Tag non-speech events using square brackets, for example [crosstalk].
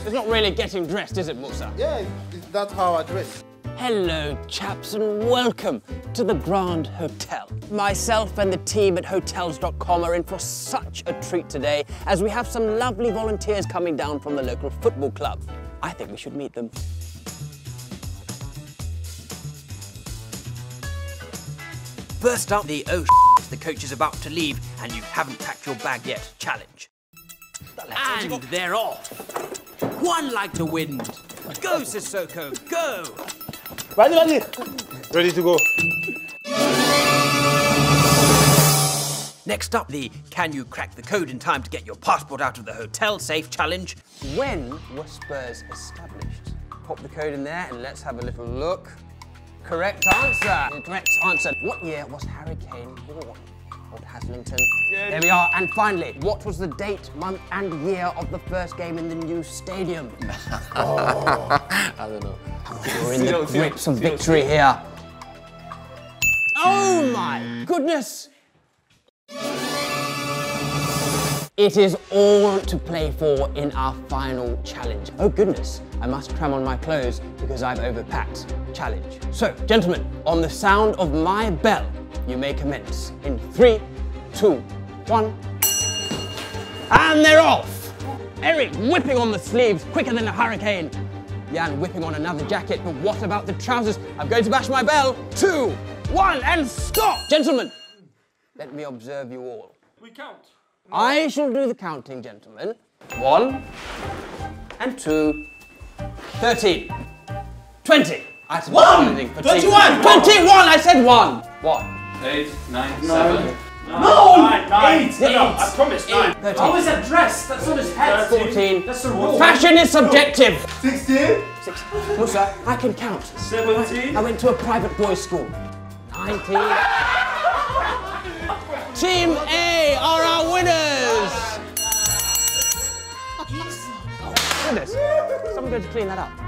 It's not really getting dressed, is it, Moussa? Yeah, that's how I dress. Hello, chaps, and welcome to the Grand Hotel. Myself and the team at Hotels.com are in for such a treat today as we have some lovely volunteers coming down from the local football club. I think we should meet them. First up, the oh [laughs] the coach is about to leave and you haven't packed your bag yet challenge. And they're off. One like the wind. Go, Sissoko, go! Ready, ready. Ready to go. Next up, the Can You Crack the Code in Time to Get Your Passport Out of the Hotel Safe challenge. When were Spurs established? Pop the code in there and let's have a little look. Correct answer. Correct answer. What year was Harry Kane born? Old Haslington. There we are. And finally, what was the date, month, and year of the first game in the new stadium? [laughs] Oh. [laughs] I don't know. We're in the grips of victory here. Oh my goodness! It is all to play for in our final challenge. Oh goodness, I must cram on my clothes because I've overpacked. Challenge. So, gentlemen, on the sound of my bell, you may commence in three, two, one. And they're off! Eric whipping on the sleeves quicker than a hurricane. Jan whipping on another jacket, but what about the trousers? I'm going to bash my bell. Two, one, and stop! Gentlemen, let me observe you all. We count. I shall do the counting, gentlemen. One, and two, thirteen, twenty. I said One! 21! Twenty-one! I said one! One. Eight, nine, seven. No! Nine, nine. Eight, No, eight, I promise, nine. Thirteen. How is that dress? That's on his head. Fourteen. That's the rule. Fashion is subjective. 16? Six. Moussa, I can count. Seventeen. I went to a private boys' school. 19. Team A are our winners! Oh, goodness. Someone going to clean that up.